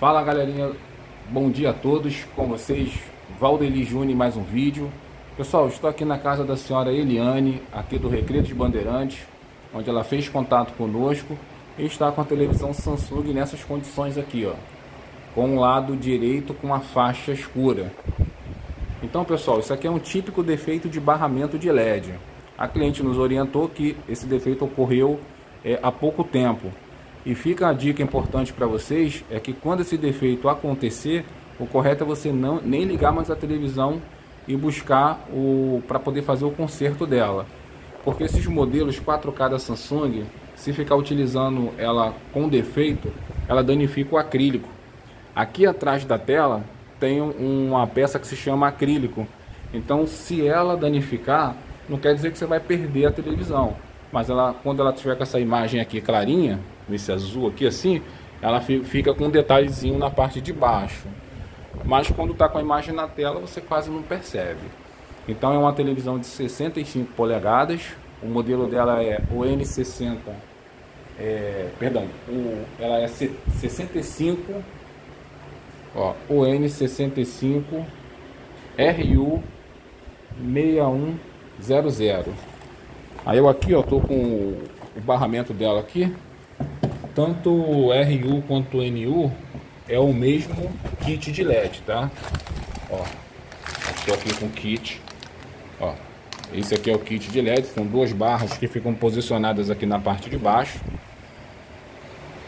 Fala galerinha, bom dia a todos, com vocês, Valdeli Júnior mais um vídeo. Pessoal, estou aqui na casa da senhora Eliane, aqui do Recreio de Bandeirantes, onde ela fez contato conosco e está com a televisão Samsung nessas condições aqui, ó, com o lado direito com a faixa escura. Então pessoal, isso aqui é um típico defeito de barramento de LED. A cliente nos orientou que esse defeito ocorreu é, há pouco tempo e fica a dica importante para vocês é que quando esse defeito acontecer, o correto é você não nem ligar mais a televisão e buscar o para poder fazer o conserto dela. Porque esses modelos 4K da Samsung, se ficar utilizando ela com defeito, ela danifica o acrílico. Aqui atrás da tela tem uma peça que se chama acrílico. Então, se ela danificar, não quer dizer que você vai perder a televisão mas ela, quando ela tiver com essa imagem aqui clarinha, esse azul aqui assim, ela fica com um detalhezinho na parte de baixo. Mas quando está com a imagem na tela, você quase não percebe. Então é uma televisão de 65 polegadas, o modelo dela é o N60, é, perdão, o, ela é 65, ó, o N65 RU 6100. Aí eu aqui, ó, tô com o barramento dela aqui. Tanto o RU quanto o NU é o mesmo kit de LED, tá? Ó, estou aqui com o kit. Ó, esse aqui é o kit de LED, são duas barras que ficam posicionadas aqui na parte de baixo.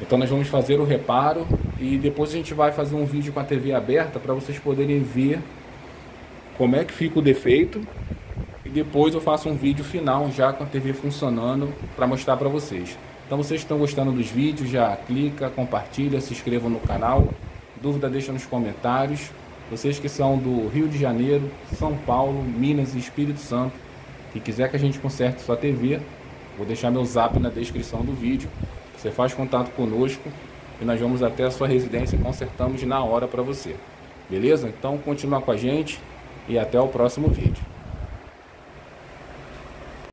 Então nós vamos fazer o reparo e depois a gente vai fazer um vídeo com a TV aberta para vocês poderem ver como é que fica o defeito depois eu faço um vídeo final já com a TV funcionando para mostrar para vocês. Então vocês estão gostando dos vídeos, já clica, compartilha, se inscrevam no canal. Dúvida deixa nos comentários. Vocês que são do Rio de Janeiro, São Paulo, Minas e Espírito Santo, que quiser que a gente conserte sua TV, vou deixar meu zap na descrição do vídeo. Você faz contato conosco e nós vamos até a sua residência e consertamos na hora para você. Beleza? Então continua com a gente e até o próximo vídeo.